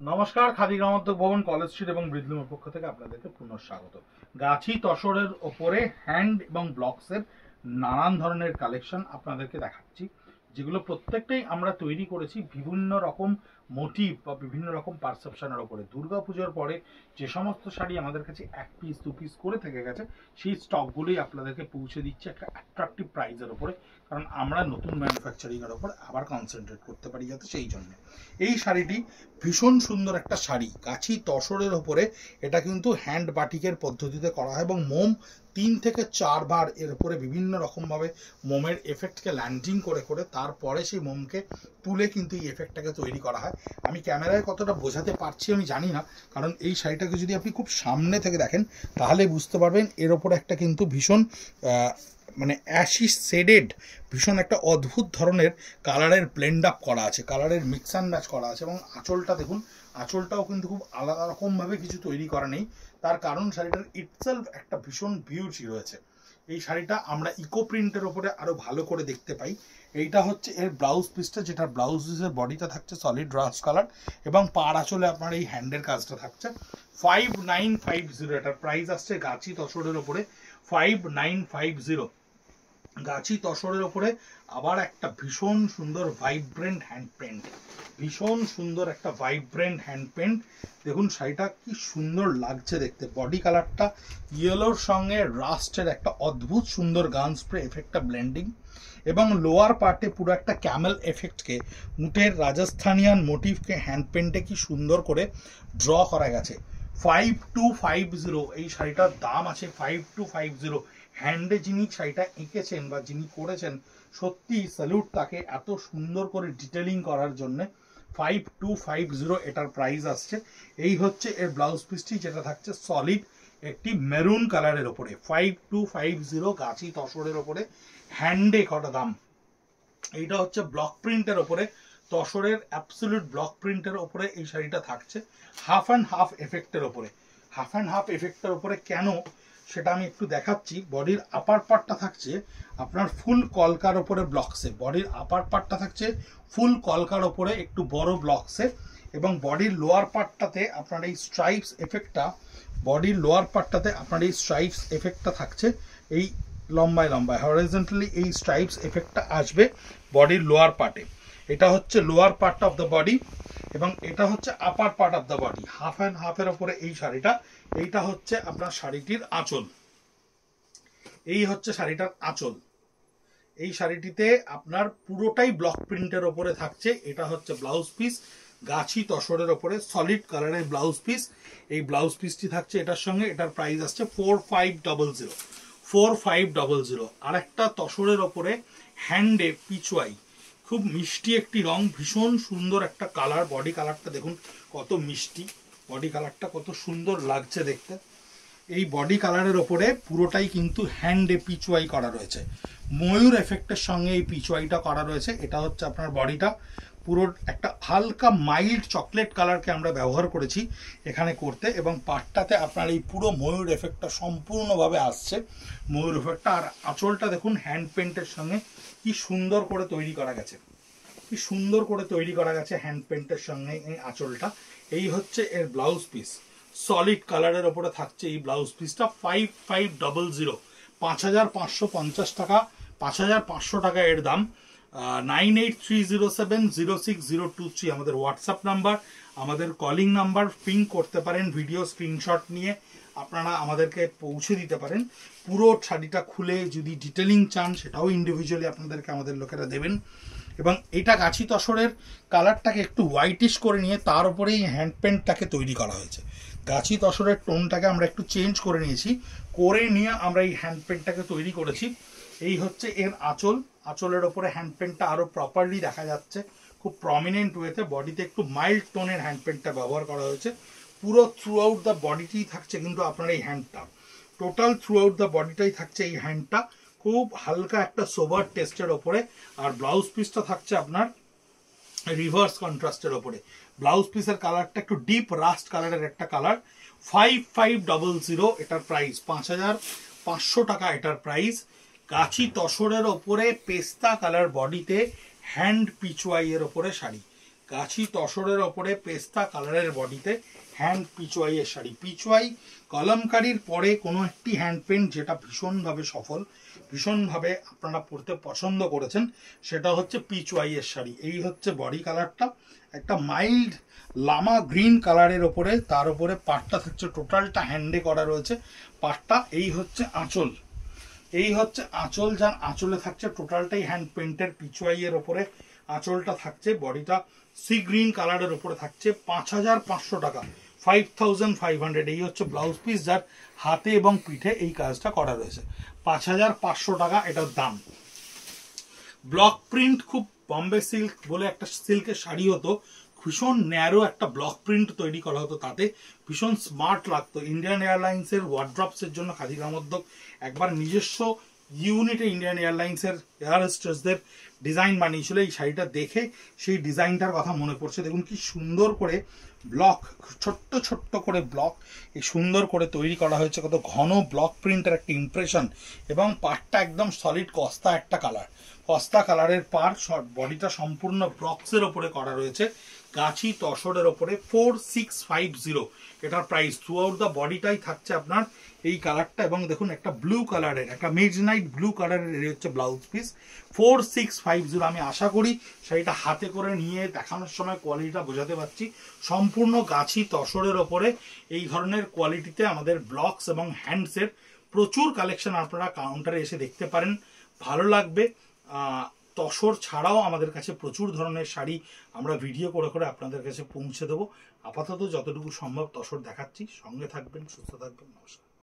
নমস্কার, খাদি গ্রামোদ্যোগ ভবন, college street এবং বৃদ্ধলুমের পক্ষ থেকে আপনাদেরকে পুনঃস্বাগত গাছি তসরের ওপরে হ্যান্ড এবং ব্লকসের নানান ধরনের কালেকশন আপনাদেরকে দেখাচ্ছি। যেগুলো প্রত্যেকটাই আমরা তৈরি করেছি বিভিন্ন রকম মোটিভ বা বিভিন্ন রকম পারসেপশনের ওপরে দুর্গা পুজোর পরে যে সমস্ত শাড়ি আমাদের কাছে এক পিস দু পিস করে থেকে গেছে, সেই স্টকগুলোই আপনাদেরকে পৌঁছে দিচ্ছে একটা অ্যাট্রাকটিভ প্রাইজের ওপরে কারণ আমরা নতুন ম্যানুফ্যাকচারিংয়ের ওপর আবার কনসেন্ট্রেট করতে পারি যাতে সেই জন্য। এই শাড়িটি ভীষণ সুন্দর একটা শাড়ি। কাছি তসরের ওপরে এটা কিন্তু হ্যান্ড বাটিকের পদ্ধতিতে করা হয় এবং মোম তিন থেকে চারবার এর উপরে বিভিন্ন রকমভাবে মোমের এফেক্টকে ল্যান্ডিং করে করে তারপরে সেই মোমকে তুলে কিন্তু এই এফেক্টটাকে তৈরি করা হয়। আমি ক্যামেরায় কতটা বোঝাতে পারছি আমি জানি না, কারণ এই শাড়িটাকে যদি আপনি খুব সামনে থেকে দেখেন, তাহলে বুঝতে পারবেন এর ওপরে একটা কিন্তু ভীষণ মানে অ্যাশি শেডেড ভীষণ একটা অদ্ভুত ধরনের কালারের ব্লেন্ড আপ করা আছে কালারের মিক্স অ্যান্ড ম্যাচ করা আছে এবং আঁচলটা দেখুন, আঁচলটাও কিন্তু খুব আলাদা রকমভাবে কিছু তৈরি করা নেই। তার কারণ শাড়িটার ইটসেলফ একটা ভীষণ বিউটি রয়েছে। এই শাড়িটা আমরা ইকো প্রিন্টের ওপরে আরও ভালো করে দেখতে পাই। এইটা হচ্ছে এর ব্লাউজ পিসটা যেটা ব্লাউজ পিসের বডিটা থাকছে সলিড রাস কালার এবং পার আসলে আপনার এই হ্যান্ডের কাজটা থাকছে। ফাইভ নাইন ফাইভ জিরো এটার প্রাইস আসছে গাছি তসরের ওপরে ফাইভ নাইন ফাইভ জিরো গাছি তসরের ওপরে আবার একটা ভীষণ সুন্দর ভাইব্রেন্ট হ্যান্ড পেন্ট ভীষণ সুন্দর একটা ভাইব্রেন্ট হ্যান্ড পেন্ট দেখুন, শাড়িটা কি সুন্দর লাগছে দেখতে। বডি কালারটা ইয়েলোর সঙ্গে রাস্টের একটা অদ্ভুত সুন্দর গান স্প্রে এফেক্টটা ব্লেন্ডিং এবং লোয়ার পার্টে পুরো একটা ক্যামেল এফেক্টকে উটের রাজস্থানিয়ান মোটিভকে হ্যান্ড পেন্টে কি সুন্দর করে ড্র করা গেছে। ফাইভ টু ফাইভ জিরো এই শাড়িটার দাম আছে ফাইভ টু ফাইভ জিরো হ্যান্ডে যিনি শাড়িটা এঁকেছেন বা যিনি করেছেন সত্যি স্যালুট তাকে এত সুন্দর করে ডিটেলিং করার জন্য। ফাইভ টু ফাইভ জিরো এটার প্রাইস আসছে। এই হচ্ছে এর ব্লাউজ পিসটি যেটা থাকছে সলিড একটি মেরুন কালারের ওপরে। ফাইভ টু ফাইভ জিরো গাছি তসরের ওপরে। হ্যান্ডে কটা দাম। এইটা হচ্ছে ব্লক প্রিন্টের ওপরে। তসরের অ্যাবসলিউট ব্লক প্রিন্টের ওপরে এই শাড়িটা থাকছে। হাফ অ্যান্ড হাফ এফেক্টের ওপরে। হাফ অ্যান্ড হাফ এফেক্টের ওপরে কেন সেটা আমি একটু দেখাচ্ছি। বডির আপার পার্টটা থাকছে আপনার ফুল কলকার ওপরে ব্লকসে বডির আপার পার্টটা থাকছে ফুল কলকার ওপরে একটু বড় ব্লকসে এবং বডির লোয়ার পার্টটাতে আপনার এই স্ট্রাইপস এফেক্টটা বডির লোয়ার পার্টটাতে আপনার এই স্ট্রাইপস এফেক্টটা থাকছে। এই লম্বায় লম্বায় হরিজেন্টালি এই স্ট্রাইপস এফেক্টটা আসবে বডির লোয়ার পার্টে এটা হচ্ছে lower part of the body এবং এটা হচ্ছে upper part of the body half and হাফের ওপরে এই শাড়িটা, এইটা হচ্ছে আপনার শাড়িটির আঁচল। এই হচ্ছে শাড়িটার আঁচল। এই শাড়িটিতে আপনার পুরোটাই ব্লক প্রিন্টের ওপরে থাকছে, এটা হচ্ছে ব্লাউজ পিস গাছি তসরের ওপরে সলিড কালারের ব্লাউজ পিস এই ব্লাউজ পিসটি থাকছে এটার সঙ্গে, এটার প্রাইস আসছে four five double zero four five double zero আর একটা তসরের ওপরে হ্যান্ডে পিচুয়াই খুব মিষ্টি একটি রং, ভীষণ সুন্দর একটা কালার বডি কালারটা দেখুন, কত মিষ্টি বডি কালারটা কত সুন্দর লাগছে দেখতে। এই বডি কালারের ওপরে পুরোটাই কিন্তু হ্যান্ডে পিচুয়াই করা রয়েছে। ময়ূর এফেক্টের সঙ্গে এই পিচুয়াইটা করা রয়েছে, এটা হচ্ছে আপনার বডিটা পুরো একটা হালকা মাইল্ড চকলেট কালারকে আমরা ব্যবহার করেছি এখানে করতে এবং পাটটাতে আপনার এই পুরো ময়ূর এফেক্টটা সম্পূর্ণভাবে আসছে। ময়ূর এফেক্টটা আর আঁচলটা দেখুন হ্যান্ড পেন্টের সঙ্গে কি সুন্দর করে তৈরি করা গেছে। কি সুন্দর করে তৈরি করা গেছে হ্যান্ড পেন্টের সঙ্গে এই আঁচলটা। এই হচ্ছে এর ব্লাউজ পিস সলিড কালারের ওপরে থাকছে এই ব্লাউজ পিসটা ফাইভ ফাইভ ডবল জিরো পাঁচ হাজার পাঁচশো পঞ্চাশ টাকা, পাঁচ হাজার পাঁচশো টাকা এর দাম। Nine eight three zero seven zero six zero two three আমাদের হোয়াটসঅ্যাপ নাম্বার আমাদের কলিং নাম্বার পিং করতে পারেন ভিডিও স্ক্রিনশট নিয়ে আপনারা আমাদেরকে পৌঁছে দিতে পারেন। পুরো শাড়িটা খুলে যদি ডিটেলিং চান, সেটাও ইন্ডিভিজুয়ালি আপনাদেরকে আমাদের লোকেরা দেবেন। এবং এটা গাছি তসরের কালারটাকে একটু হোয়াইটিশ করে নিয়ে তার উপরেই হ্যান্ড পেন্টটাকে তৈরি করা হয়েছে। গাছি তসরের টোনটাকে আমরা একটু চেঞ্জ করে নিয়েছি। করে নিয়ে আমরা এই হ্যান্ড পেন্টটাকে তৈরি করেছি। এই হচ্ছে এর আঁচল। আঁচলের ওপরে হ্যান্ড আরও প্রপারলি দেখা যাচ্ছে। খুব প্রমিনেন্ট ওয়েতে বডিতে একটু মাইল্ড টোনের হ্যান্ড ব্যবহার করা হয়েছে। পুরো থ্রু আউট দ্য বডিতেই থাকছে কিন্তু আপনার এই হ্যান্ডটা টোটাল থ্রু আউট দ্য বডিটাই থাকছে এই হ্যান্ডটা খুব হালকা একটা সোভার টেস্টের ওপরে। আর ব্লাউজ পিসটা থাকছে আপনার রিভার্স কন্ট্রাস্টের ওপরে। ব্লাউজ পিসের কালারটা একটু ডিপ রাস্ট কালারের একটা colour five five double zero এটার প্রাইস পাঁচ হাজার পাঁচশো টাকা এটার প্রাইস গাছি তসরের ওপরে পেস্তা কালার বডিতে হ্যান্ড পিচওয়াই এর ওপরে শাড়ি। গাছি তসরের ওপরে পেস্তা কালারের বডিতে হ্যান্ড পিচওয়াইয়ের শাড়ি। পিচওয়াই কলমকারির পরে কোনো একটি হ্যান্ড পেন্ট যেটা ভীষণভাবে সফল, ভীষণভাবে আপনারা পরতে পছন্দ করেছেন, সেটা হচ্ছে পিচওয়াইয়ের শাড়ি। এই হচ্ছে বডি কালারটা। একটা মাইল্ড লামা গ্রিন কালারের ওপরে, তার ওপরে পাটটা থাকছে, টোটালটা হ্যান্ডে করা রয়েছে। পাটটা, এই হচ্ছে আঁচল। এই হচ্ছে আঁচল যার আঁচলে থাকছে টোটালটাই হ্যান্ড পেন্টের পিচুয়াইয়ের ওপরে। আঁচলটা থাকছে বডিটা সি গ্রিন কালারের ওপরে থাকছে পাঁচ হাজার পাঁচশো টাকা ফাইভ থাউজেন্ড ফাইভ হান্ড্রেড এই হচ্ছে ব্লাউজ পিস যার হাতে এবং পিঠে এই কাজটা করা রয়েছে। পাঁচ হাজার পাঁচশো টাকা এটার দাম। ব্লক প্রিন্ট খুব বম্বে সিল্ক বলে একটা সিল্কের শাড়ি হতো। ভীষণ ন্যারো একটা ব্লক প্রিন্ট তৈরি করা হতো তাতে। ভীষণ স্মার্ট লাগতো। ইন্ডিয়ান এয়ারলাইন্সের ওয়ার্ড্রপসের জন্য খাদি গ্রামোদ্যোগ একবার নিজস্ব ইউনিটে ইন্ডিয়ান এয়ারলাইন্সের এয়ার হোস্টেসদের ডিজাইন বানিয়েছিল। এই শাড়িটা দেখে সেই ডিজাইনটার কথা মনে পড়ছে। দেখুন কি সুন্দর করে ব্লক ছোট্ট ছোট্ট করে ব্লক এই সুন্দর করে তৈরি করা হয়েছে। কত ঘন ব্লক প্রিন্টের একটা ইমপ্রেশন এবং পাটটা একদম সলিড কস্তা একটা কালার কস্তা কালারের পার বডিটা সম্পূর্ণ ব্রক্সের ওপরে করা রয়েছে। গাছি তসরের ওপরে ফোর সিক্স ফাইভ জিরো এটার প্রাইস থ্রু আউট দ্য বডিটাই থাকছে আপনার এই কালারটা এবং দেখুন একটা ব্লু কালারের, একটা মিড নাইট ব্লু কালারের, এই হচ্ছে blouse piece four six five zero আমি আশা করি শাড়িটা হাতে করে নিয়ে দেখানোর সময় কোয়ালিটিটা বোঝাতে পারছি। সম্পূর্ণ গাছি তসরের ওপরে এই ধরনের কোয়ালিটিতে আমাদের ব্লকস এবং হ্যান্ডসের প্রচুর কালেকশন আপনারা কাউন্টারে এসে দেখতে পারেন। ভালো লাগবে। তসর ছাড়াও আমাদের কাছে প্রচুর ধরনের শাড়ি আমরা ভিডিও করে করে আপনাদের কাছে পৌঁছে দেবো। আপাতত যতটুকু সম্ভব তসর দেখাচ্ছি। সঙ্গে থাকবেন, সুস্থ থাকবেন, নমস্কার।